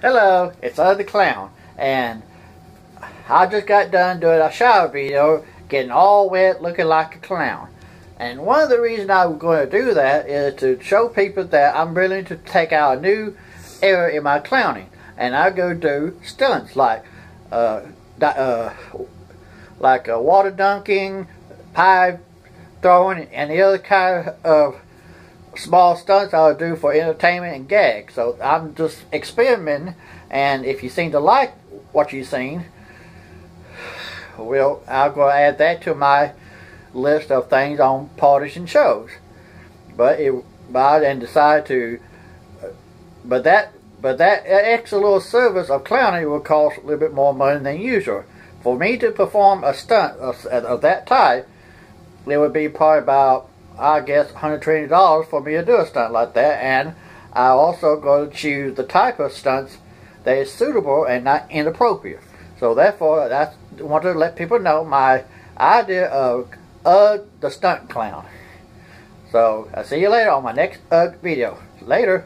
Hello, it's Ugg the Clown, and I just got done doing a shower video, getting all wet, looking like a clown. And one of the reasons I'm going to do that is to show people that I'm willing to take out a new era in my clowning. And I go do stunts like, uh, uh, like uh, water dunking, pie throwing, and the other kind of small stunts I would do for entertainment and gags. So I'm just experimenting, and if you seem to like what you've seen, well, I'll go add that to my list of things on parties and shows. But it, but then decide to, but that, but that extra little service of clowning will cost a little bit more money than usual. For me to perform a stunt of, of that type, it would be probably about I guess $120 for me to do a stunt like that and I also go to choose the type of stunts that is suitable and not inappropriate. So therefore, I want to let people know my idea of Ugg the Stunt Clown. So I'll see you later on my next Ugg video. Later.